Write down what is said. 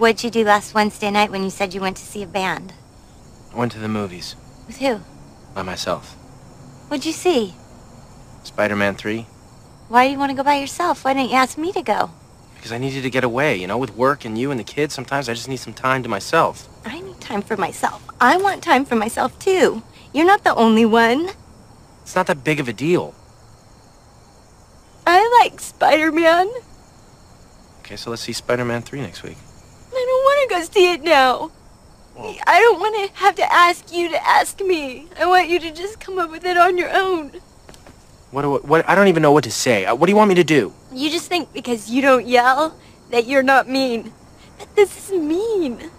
What'd you do last Wednesday night when you said you went to see a band? I went to the movies. With who? By myself. What'd you see? Spider-Man 3. Why do you want to go by yourself? Why didn't you ask me to go? Because I needed to get away, you know, with work and you and the kids. Sometimes I just need some time to myself. I need time for myself. I want time for myself, too. You're not the only one. It's not that big of a deal. I like Spider-Man. Okay, so let's see Spider-Man 3 next week. I don't want to go see it now. Well- I don't want to have to ask you to ask me. I want you to just come up with it on your own. What, do, what, I don't even know what to say. Uh, What do you want me to do? You just think because you don't yell that you're not mean. But this is mean.